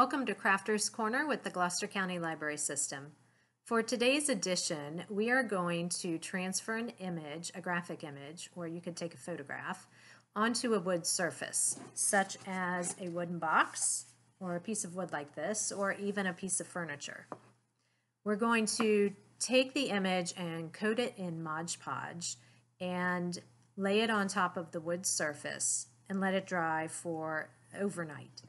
Welcome to Crafter's Corner with the Gloucester County Library System. For today's edition, we are going to transfer an image, a graphic image, or you could take a photograph, onto a wood surface, such as a wooden box, or a piece of wood like this, or even a piece of furniture. We're going to take the image and coat it in Mod Podge and lay it on top of the wood surface and let it dry for overnight.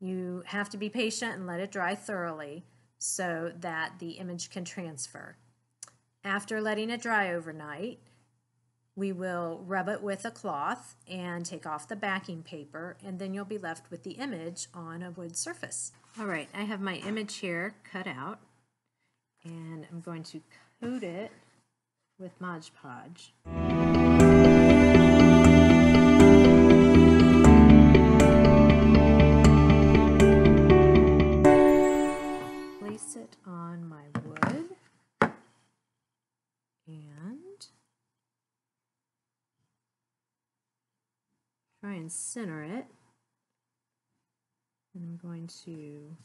You have to be patient and let it dry thoroughly so that the image can transfer. After letting it dry overnight, we will rub it with a cloth and take off the backing paper and then you'll be left with the image on a wood surface. All right, I have my image here cut out and I'm going to coat it with Mod Podge. Place it on my wood and try and center it. And I'm going to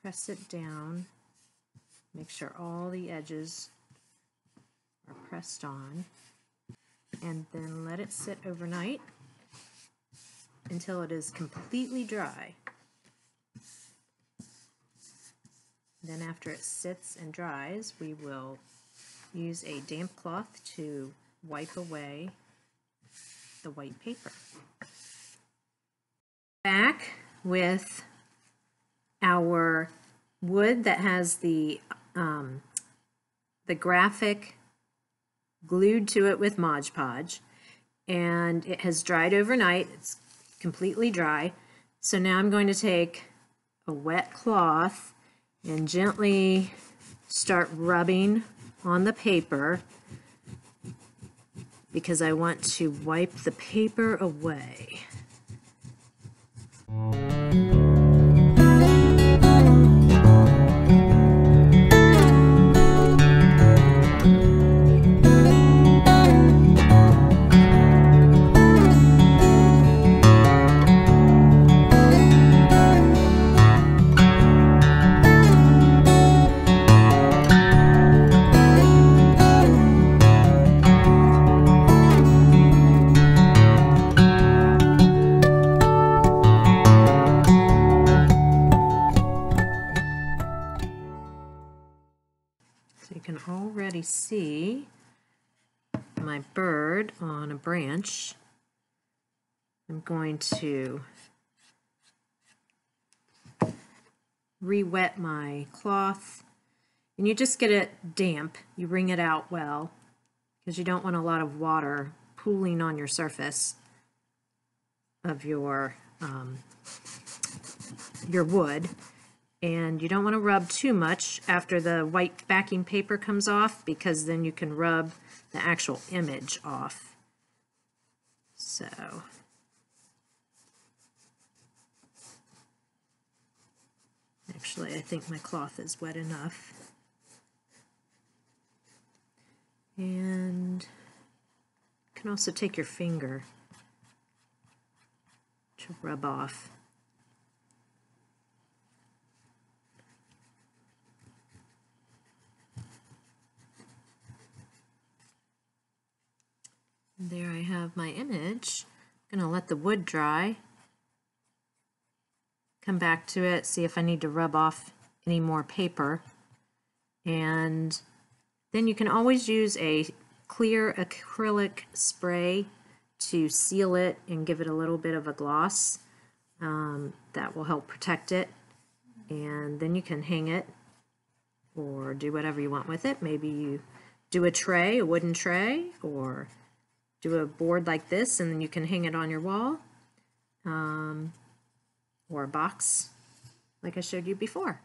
press it down Make sure all the edges are pressed on and then let it sit overnight until it is completely dry. Then after it sits and dries, we will use a damp cloth to wipe away the white paper. Back with our wood that has the um, the graphic glued to it with Mod Podge and it has dried overnight. It's completely dry. So now I'm going to take a wet cloth and gently start rubbing on the paper because I want to wipe the paper away. So you can already see my bird on a branch. I'm going to re-wet my cloth and you just get it damp. You wring it out well because you don't want a lot of water pooling on your surface of your um, your wood and you don't want to rub too much after the white backing paper comes off because then you can rub the actual image off. So actually I think my cloth is wet enough. And you can also take your finger to rub off Have my image. I'm going to let the wood dry. Come back to it, see if I need to rub off any more paper. And then you can always use a clear acrylic spray to seal it and give it a little bit of a gloss. Um, that will help protect it. And then you can hang it or do whatever you want with it. Maybe you do a tray, a wooden tray, or do a board like this and then you can hang it on your wall um, or a box like I showed you before.